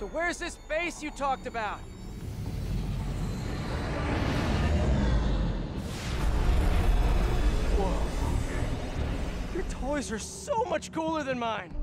So where's this base you talked about? Whoa. Your toys are so much cooler than mine.